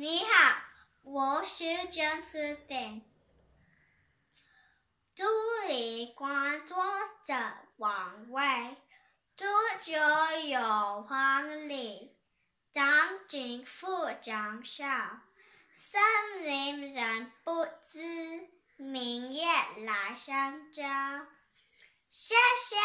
你好，我是姜思典。朱里观作者王位，朱九有黄鹂，张景复张笑，森林人不知，明月来相照。谢谢。